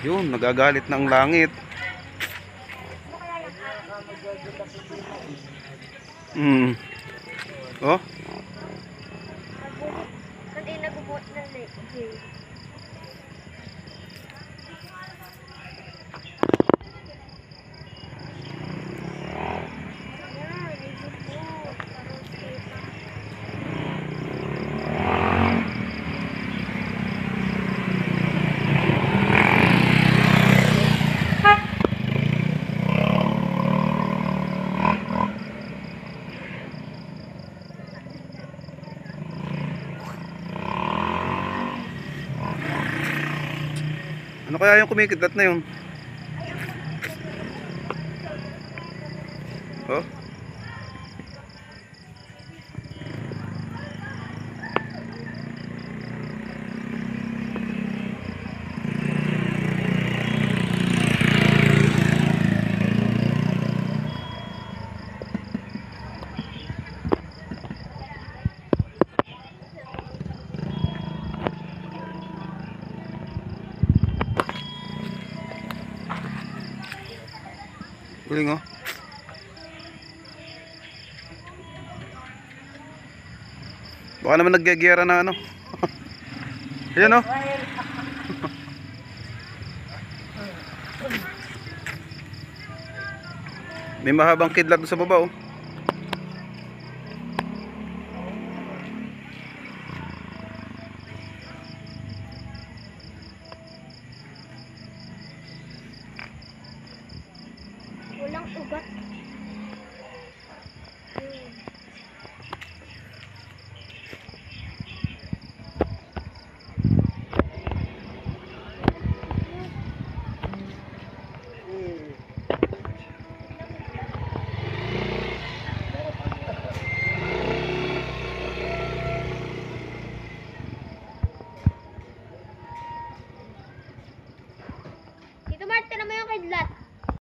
Yun, nagagalit ng langit. Hmm. Oh, Hindi nagbubuhat ng lake. Ano kaya yung kumikidlat na yun? Oh. Galing oh. Baka naman nagyagiyara na ano. Ayan oh. May mahabang kidlat sa baba oh. ng ugat. Tumarte na ano mo yung kidlat.